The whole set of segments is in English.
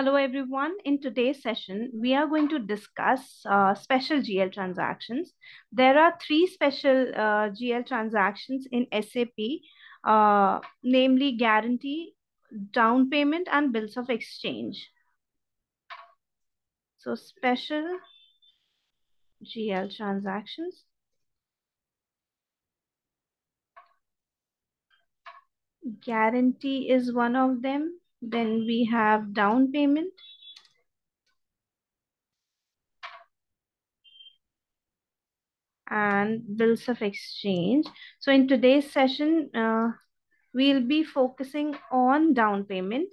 Hello everyone. In today's session, we are going to discuss uh, special GL transactions. There are three special uh, GL transactions in SAP, uh, namely guarantee, down payment, and bills of exchange. So special GL transactions. Guarantee is one of them. Then we have down payment. and bills of exchange. So in today's session, uh, we'll be focusing on down payment.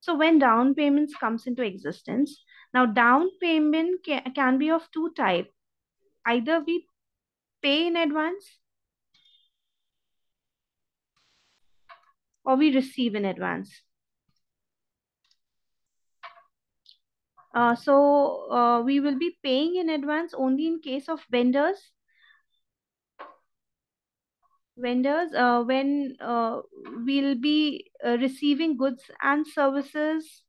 So when down payments comes into existence, now down payment ca can be of two type. Either we pay in advance or we receive in advance. Uh, so uh, we will be paying in advance only in case of vendors. Vendors, uh, when uh, we'll be uh, receiving goods and services,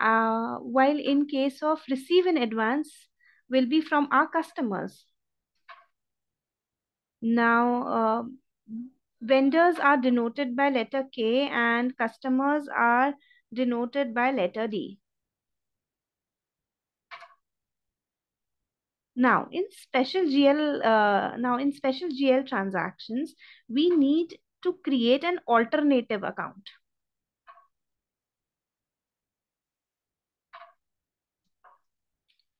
uh, while in case of receive in advance, will be from our customers. Now, vendors are denoted by letter K and customers are denoted by letter D. Now, in special GL, uh, now in special GL transactions, we need to create an alternative account.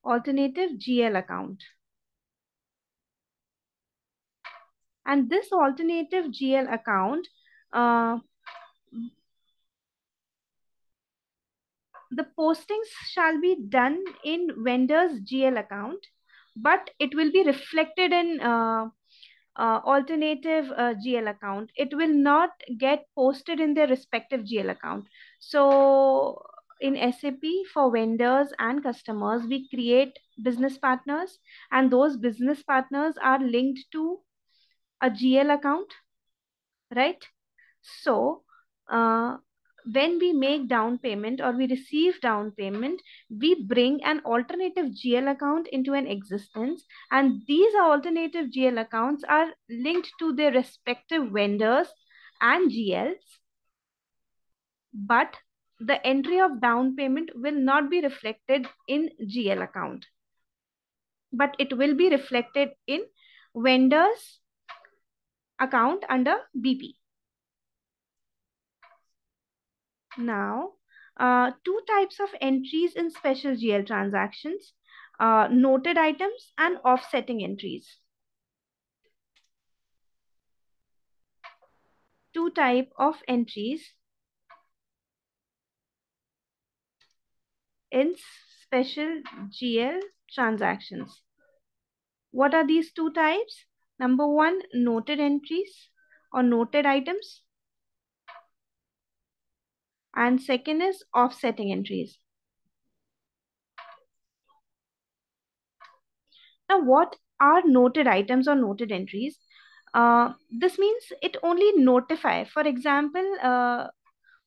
Alternative GL account. And this alternative GL account, uh, the postings shall be done in vendor's GL account, but it will be reflected in uh, uh, alternative uh, GL account. It will not get posted in their respective GL account. So in SAP for vendors and customers, we create business partners and those business partners are linked to a GL account, right? So uh, when we make down payment or we receive down payment, we bring an alternative GL account into an existence. And these alternative GL accounts are linked to their respective vendors and GLs. But the entry of down payment will not be reflected in GL account. But it will be reflected in vendors account under BP. Now, uh, two types of entries in special GL transactions, uh, noted items and offsetting entries. Two type of entries in special GL transactions. What are these two types? Number one, noted entries or noted items and second is offsetting entries. Now, what are noted items or noted entries? Uh, this means it only notify. For example, uh,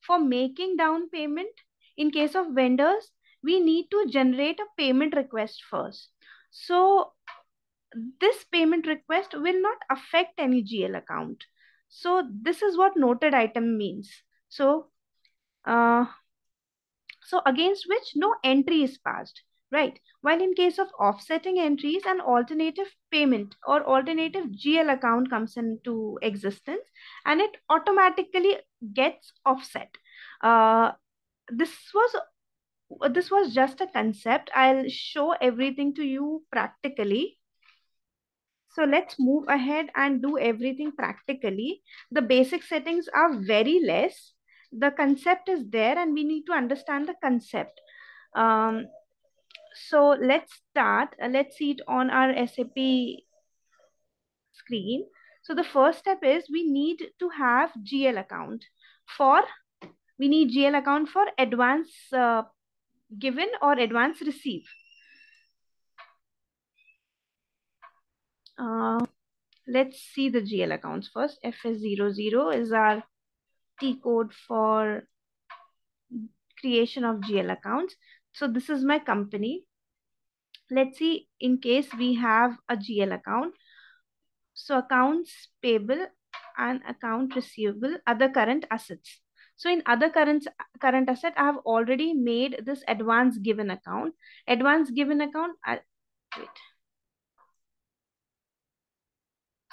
for making down payment, in case of vendors, we need to generate a payment request first. So this payment request will not affect any GL account. So this is what noted item means. So uh, so against which no entry is passed, right? While in case of offsetting entries, an alternative payment or alternative GL account comes into existence and it automatically gets offset. Uh, this was this was just a concept. I'll show everything to you practically. So let's move ahead and do everything practically. The basic settings are very less the concept is there and we need to understand the concept. Um, so let's start. Uh, let's see it on our SAP screen. So the first step is we need to have GL account for, we need GL account for advance uh, given or advance receive. Uh, let's see the GL accounts first. FS00 is our T code for creation of GL accounts. So this is my company. Let's see in case we have a GL account. So accounts payable and account receivable, other current assets. So in other current, current asset, I have already made this advance given account. Advance given account, I, wait.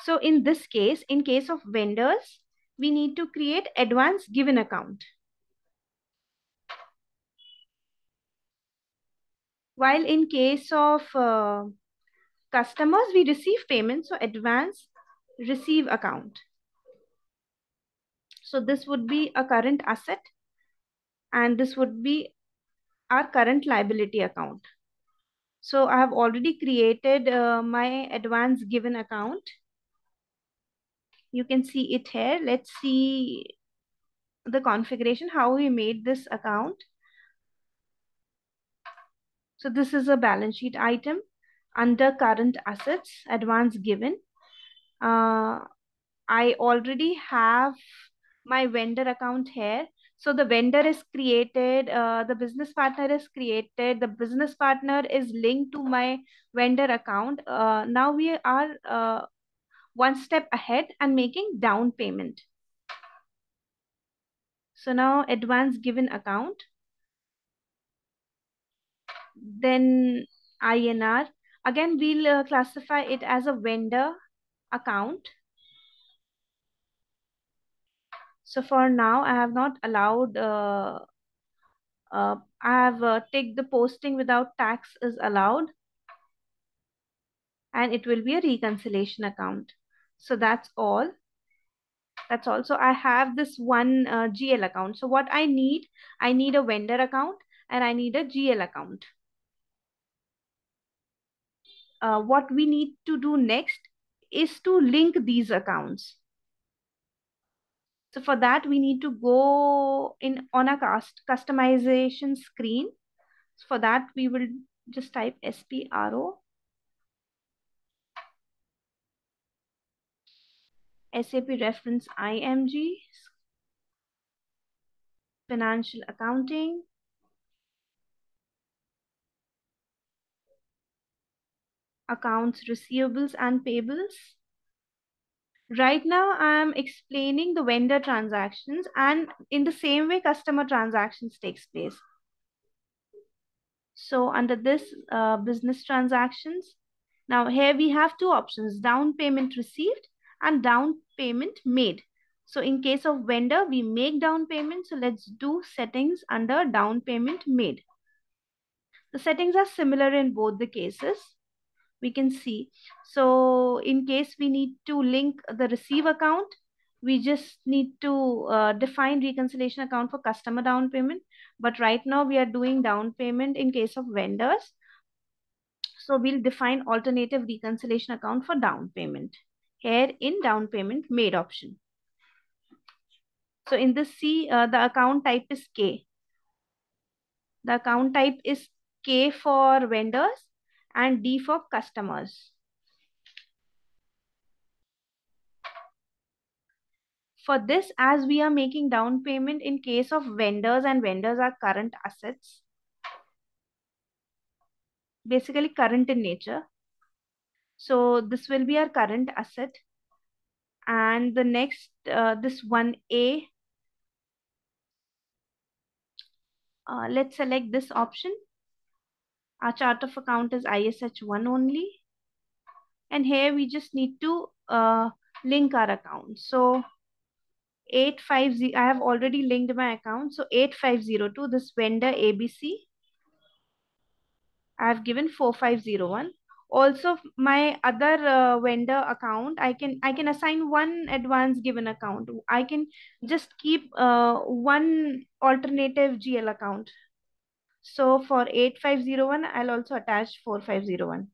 So in this case, in case of vendors, we need to create advance given account. While in case of uh, customers, we receive payment, so advance receive account. So this would be a current asset and this would be our current liability account. So I have already created uh, my advance given account. You can see it here. Let's see the configuration, how we made this account. So this is a balance sheet item under current assets, advance given. Uh, I already have my vendor account here. So the vendor is created, uh, the business partner is created, the business partner is linked to my vendor account. Uh, now we are uh, one step ahead and making down payment. So now advance given account then INR. Again, we'll uh, classify it as a vendor account. So for now, I have not allowed, uh, uh, I have uh, take the posting without tax is allowed. And it will be a reconciliation account. So that's all. That's all. So I have this one uh, GL account. So what I need, I need a vendor account and I need a GL account uh, what we need to do next is to link these accounts. So for that, we need to go in on a cast customization screen. For that, we will just type SPRO. SAP reference IMG, financial accounting, accounts receivables and payables. Right now, I'm explaining the vendor transactions and in the same way, customer transactions takes place. So under this uh, business transactions, now here we have two options, down payment received and down payment made. So in case of vendor, we make down payment. So let's do settings under down payment made. The settings are similar in both the cases we can see. So in case we need to link the receive account, we just need to uh, define reconciliation account for customer down payment. But right now we are doing down payment in case of vendors. So we'll define alternative reconciliation account for down payment here in down payment made option. So in this C, uh, the account type is K. The account type is K for vendors and D for customers. For this, as we are making down payment in case of vendors and vendors are current assets, basically current in nature. So this will be our current asset. And the next, uh, this 1A, uh, let's select this option our chart of account is ISH1 only. And here we just need to uh, link our account. So 850, I have already linked my account. So 8502, this vendor ABC, I have given 4501. Also, my other uh, vendor account, I can I can assign one advance given account. I can just keep uh, one alternative GL account so for 8501, I'll also attach 4501.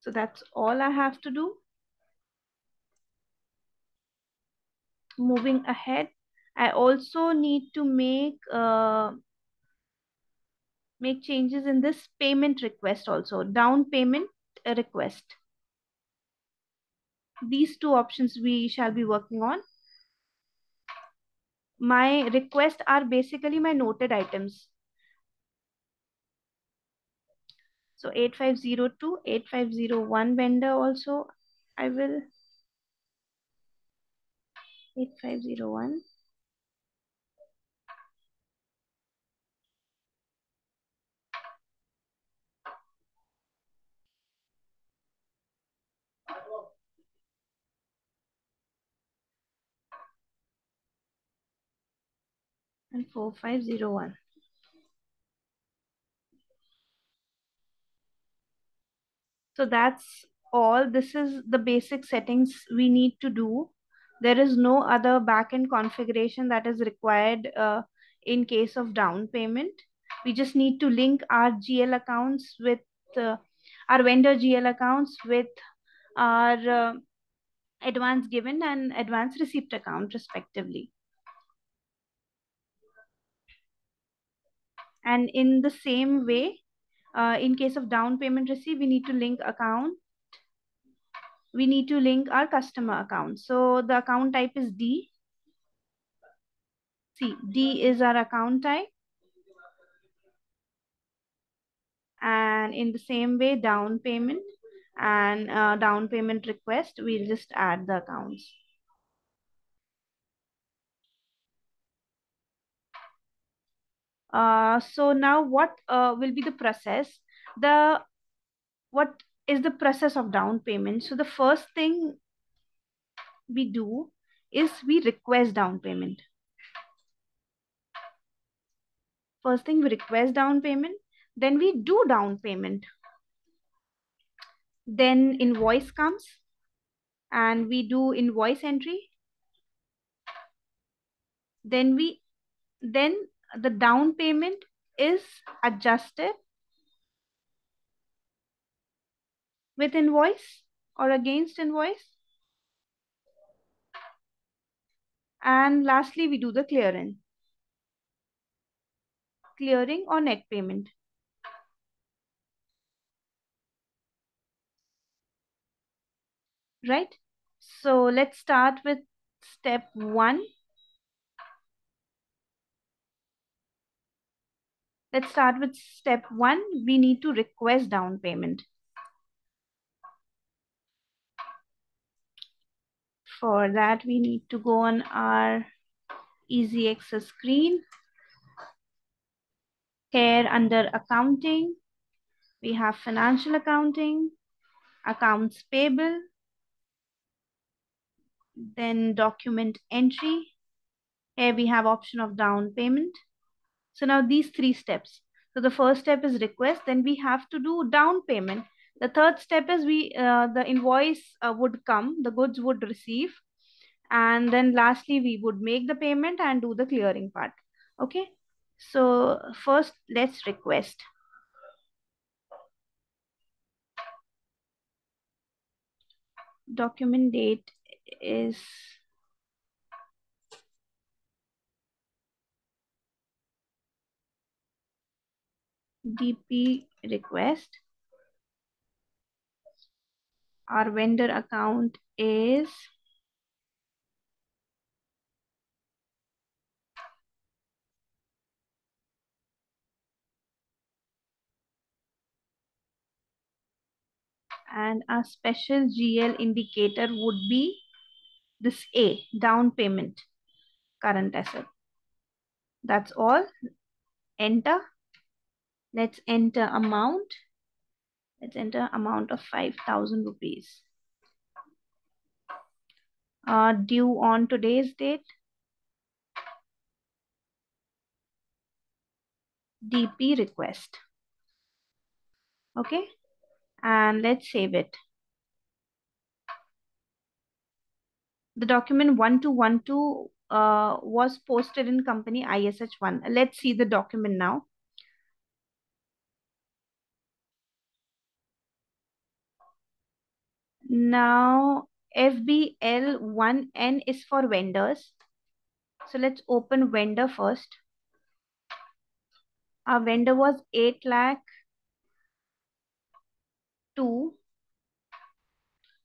So that's all I have to do. Moving ahead, I also need to make uh, make changes in this payment request also, down payment request. These two options we shall be working on. My requests are basically my noted items. So 8502, 8501 vendor also I will 8501. and 4501. So that's all. This is the basic settings we need to do. There is no other backend configuration that is required uh, in case of down payment. We just need to link our GL accounts with uh, our vendor GL accounts with our uh, advance given and advance receipt account respectively. And in the same way, uh, in case of down payment receipt, we need to link account. We need to link our customer account. So the account type is D. See, D is our account type. And in the same way, down payment and uh, down payment request, we'll just add the accounts. Uh, so now what uh, will be the process? The what is the process of down payment? So the first thing we do is we request down payment. First thing we request down payment, then we do down payment. Then invoice comes and we do invoice entry. Then we then the down payment is adjusted with invoice or against invoice. And lastly, we do the clearing. Clearing or net payment. Right? So let's start with step one. Let's start with step one. We need to request down payment. For that, we need to go on our easy access screen. Here under accounting, we have financial accounting, accounts payable, then document entry. Here we have option of down payment. So now these three steps. So the first step is request, then we have to do down payment. The third step is we uh, the invoice uh, would come, the goods would receive, and then lastly we would make the payment and do the clearing part. Okay, so first let's request. Document date is DP request. Our vendor account is and a special GL indicator would be this A, down payment, current asset. That's all. Enter. Let's enter amount. Let's enter amount of 5,000 rupees. Uh, due on today's date. DP request. Okay. And let's save it. The document 1212 uh, was posted in company ISH1. Let's see the document now. Now, FBL1N is for vendors. So let's open vendor first. Our vendor was 8 lakh 2.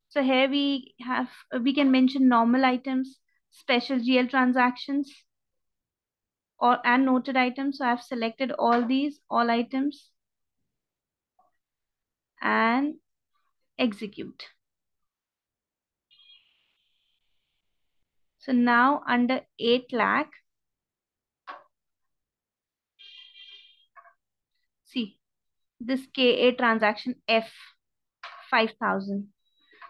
So here we have, we can mention normal items, special GL transactions, or and noted items. So I've selected all these, all items, and execute. So now under 8 lakh, see this KA transaction F 5000.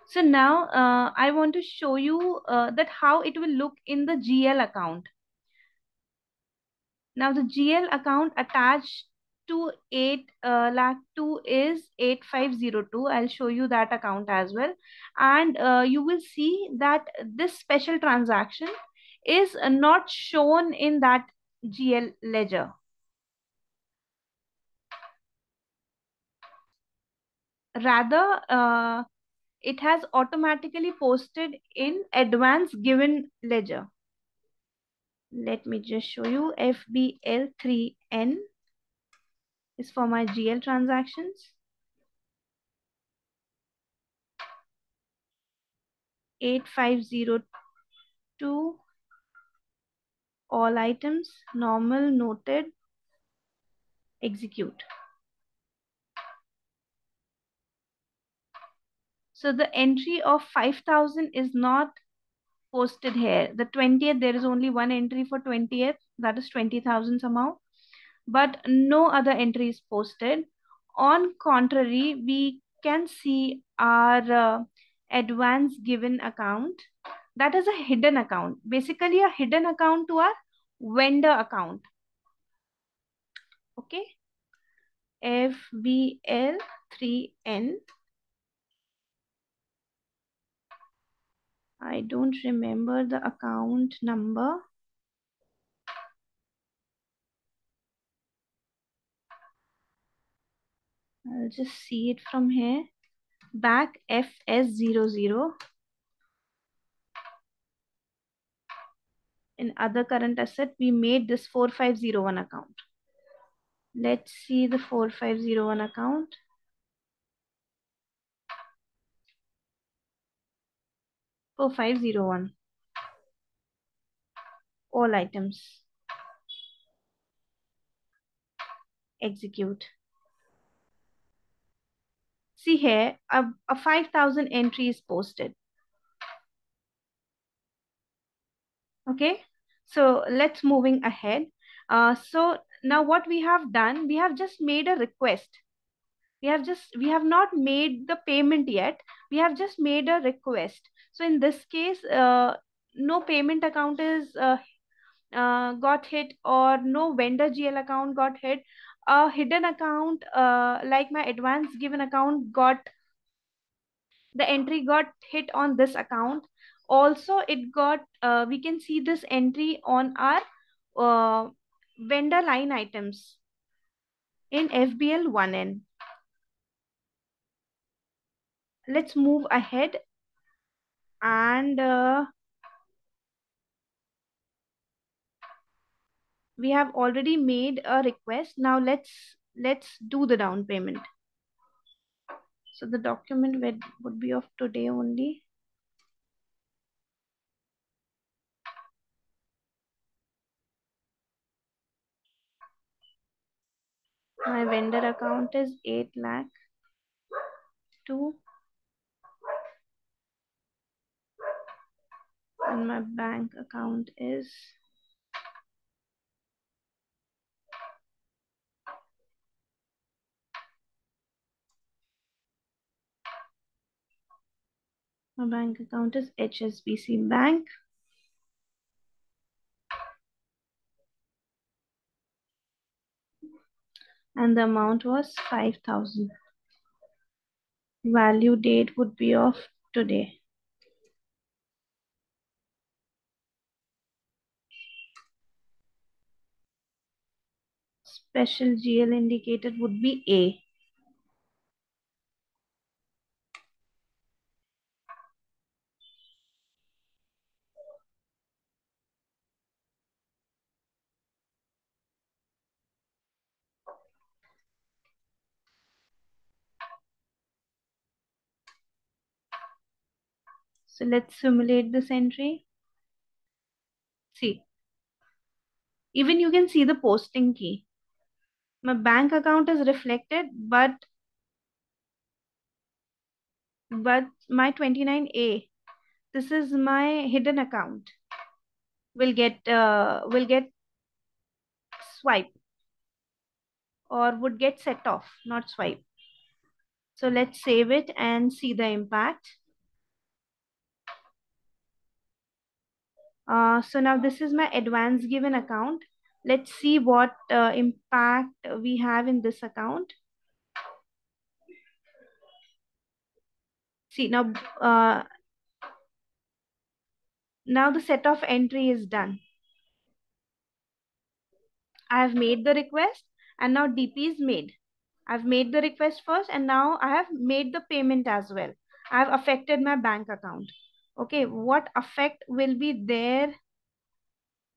So now uh, I want to show you uh, that how it will look in the GL account. Now the GL account attached to 8 uh, lakh 2 is 8502. I'll show you that account as well. And uh, you will see that this special transaction is not shown in that GL ledger. Rather, uh, it has automatically posted in advance given ledger. Let me just show you FBL3N is for my GL transactions. 8502 all items normal noted execute. So the entry of 5000 is not posted here. The 20th there is only one entry for 20th that is 20000 somehow but no other entry is posted. On contrary we can see our uh, advance given account. That is a hidden account. Basically a hidden account to our vendor account. Okay? Fbl3n i don't remember the account number i'll just see it from here back fs00 in other current asset, we made this 4501 account. Let's see the 4501 account. Four five zero one. All items. Execute. See here, a, a 5000 entry is posted. Okay, so let's moving ahead. Uh, so now what we have done, we have just made a request. We have just, we have not made the payment yet. We have just made a request. So in this case, uh, no payment account is uh, uh, got hit or no vendor GL account got hit. A hidden account uh, like my advance given account got the entry got hit on this account also it got uh, we can see this entry on our uh, vendor line items in FBL 1N. Let's move ahead and uh, we have already made a request. Now let's let's do the down payment. So the document would, would be of today only. My vendor account is 8 lakh 2 and my bank account is my bank account is HSBC Bank. And the amount was 5000. Value date would be of today. Special GL indicated would be A. So let's simulate this entry. See, even you can see the posting key. My bank account is reflected, but but my 29A, this is my hidden account, will get uh, will get swipe or would get set off, not swipe. So let's save it and see the impact. Uh, so now this is my advance given account. Let's see what uh, impact we have in this account. See now, uh, now the set of entry is done. I have made the request and now DP is made. I've made the request first and now I have made the payment as well. I have affected my bank account. Okay, what effect will be there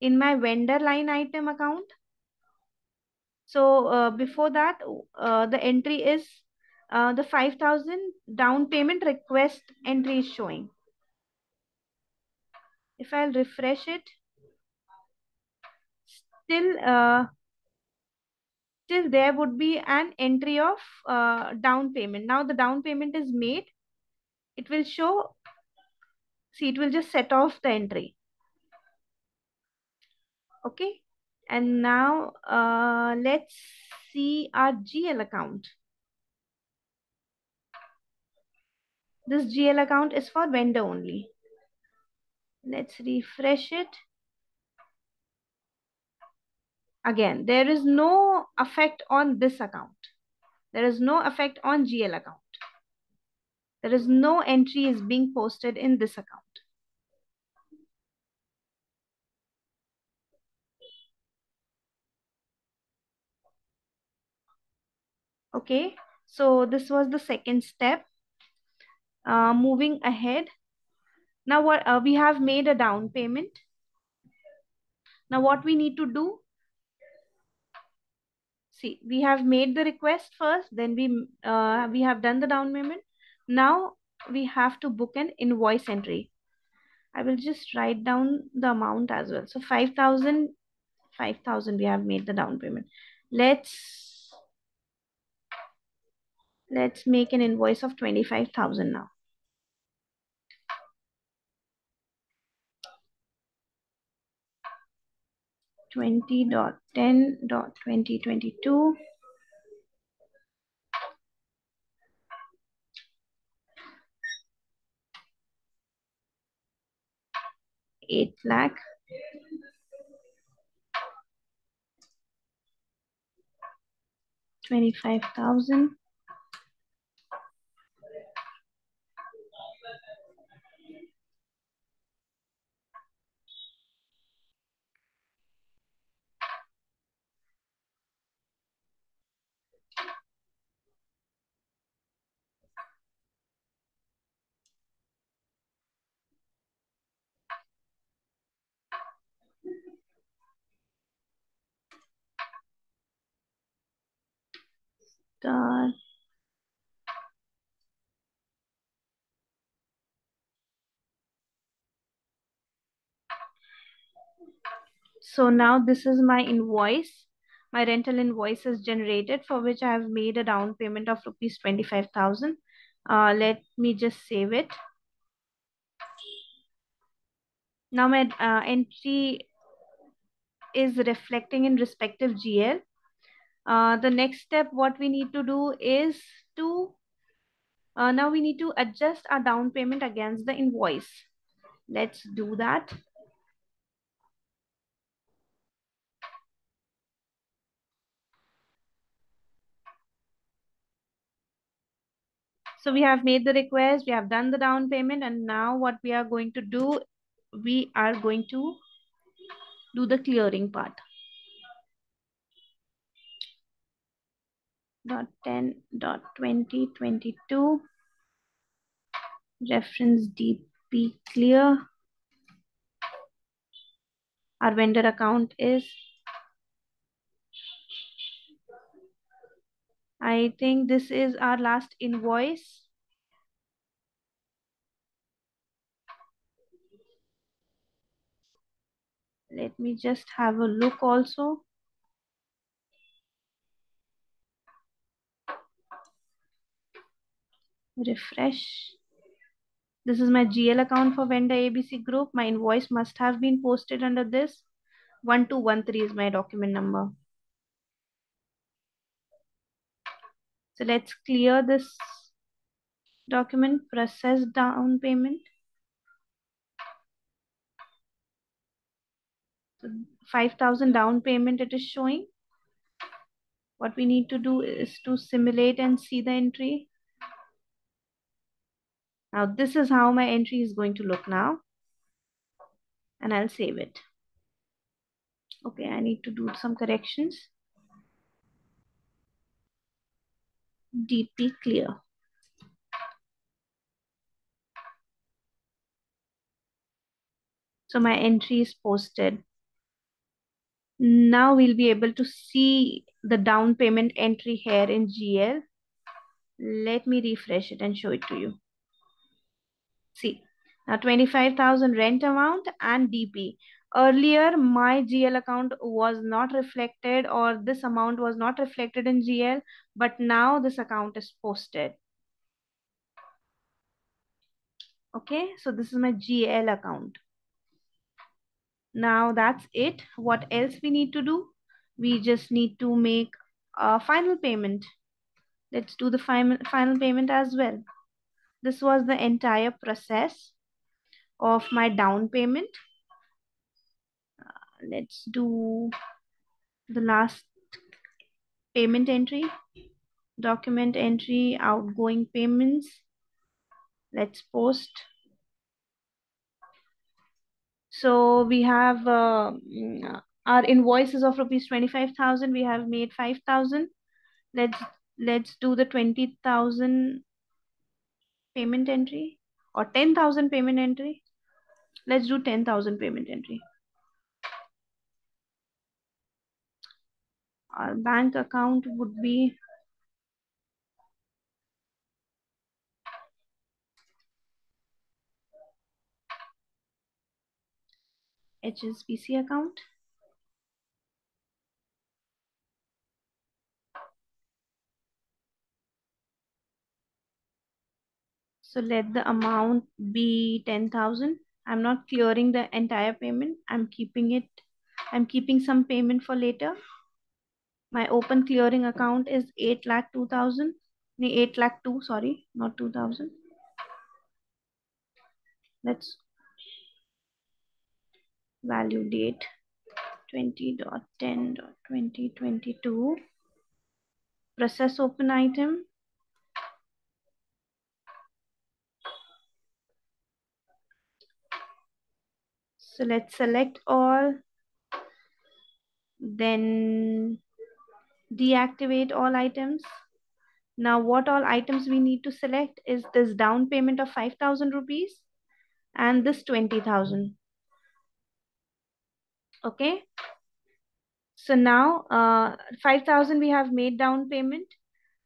in my vendor line item account? So uh, before that, uh, the entry is uh, the 5000 down payment request entry is showing. If I'll refresh it, still, uh, still there would be an entry of uh, down payment. Now the down payment is made. It will show, see, it will just set off the entry. Okay. And now uh, let's see our GL account. This GL account is for vendor only. Let's refresh it. Again, there is no effect on this account. There is no effect on GL account. There is no entry is being posted in this account. Okay, so this was the second step. Uh, moving ahead. Now what uh, we have made a down payment. Now what we need to do? See, we have made the request first, then we uh, we have done the down payment. Now we have to book an invoice entry. I will just write down the amount as well. So 5,000, 5,000 we have made the down payment. Let's, let's make an invoice of 25,000 now. Twenty dot ten dot twenty twenty two. Eight lakh. Twenty-five thousand. Dot. So now this is my invoice. My rental invoice is generated for which I have made a down payment of rupees 25,000. Uh, let me just save it. Now my uh, entry is reflecting in respective GL. Uh, the next step, what we need to do is to, uh, now we need to adjust our down payment against the invoice. Let's do that. So we have made the request, we have done the down payment, and now what we are going to do, we are going to do the clearing part. 1.10.20.22 reference DP clear. Our vendor account is I think this is our last invoice. Let me just have a look also. Refresh. This is my GL account for vendor ABC group. My invoice must have been posted under this. 1213 is my document number. So let's clear this document process down payment. So 5000 down payment it is showing. What we need to do is to simulate and see the entry now this is how my entry is going to look now. And I'll save it. Okay I need to do some corrections. DP clear. So my entry is posted. Now we'll be able to see the down payment entry here in GL. Let me refresh it and show it to you. See, now 25,000 rent amount and DP. Earlier, my GL account was not reflected or this amount was not reflected in GL, but now this account is posted. Okay, so this is my GL account. Now that's it. What else we need to do? We just need to make a final payment. Let's do the final, final payment as well. This was the entire process of my down payment. Uh, let's do the last payment entry, document entry, outgoing payments. Let's post so we have uh, mm, our invoices of rupees 25,000. We have made 5,000. Let's let's do the 20,000 payment entry or 10,000 payment entry. Let's do 10,000 payment entry. Our bank account would be HSBC account. So let the amount be 10,000. I'm not clearing the entire payment. I'm keeping it. I'm keeping some payment for later. My open clearing account is 8 lakh 2000. 8 lakh 2, sorry, not 2000. Let's value date 20.10.2022 process open item so let's select all. Then deactivate all items. Now what all items we need to select is this down payment of 5000 rupees and this 20000 okay? So now uh 5000 we have made down payment.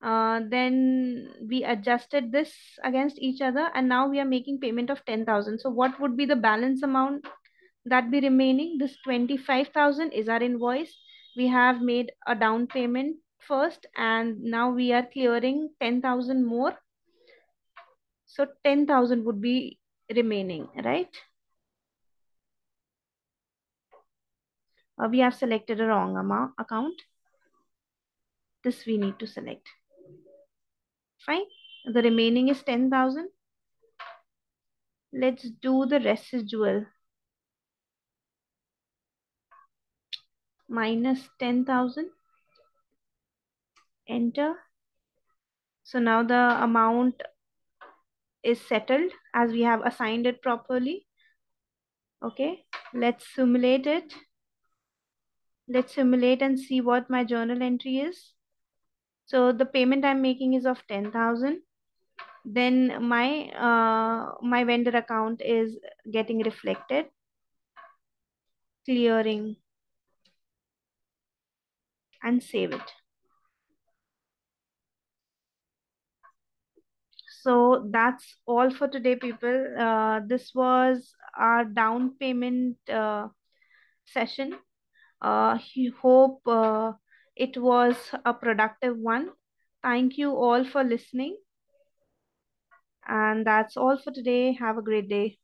Uh, then we adjusted this against each other and now we are making payment of 10,000. So what would be the balance amount that be remaining? This 25,000 is our invoice. We have made a down payment first and now we are clearing 10,000 more. So 10,000 would be remaining, right? Uh, we have selected a wrong amount account. This we need to select. Fine. The remaining is 10,000. Let's do the residual. Minus 10,000. Enter. So now the amount is settled as we have assigned it properly. Okay, let's simulate it. Let's simulate and see what my journal entry is. So the payment I'm making is of 10,000. Then my uh, my vendor account is getting reflected. Clearing and save it. So that's all for today, people. Uh, this was our down payment uh, session. Uh, hope uh, it was a productive one. Thank you all for listening. And that's all for today. Have a great day.